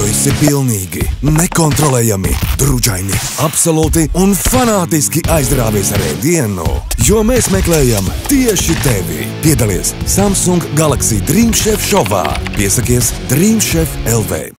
Tu esi pilnīgi nekontrolējami, druģaini, absolūti un fanātiski aizrāvies ar ēdienu, jo mēs meklējam tieši tevi. Piedalies Samsung Galaxy Dream Chef šovā. Piesakies Dream Chef LV.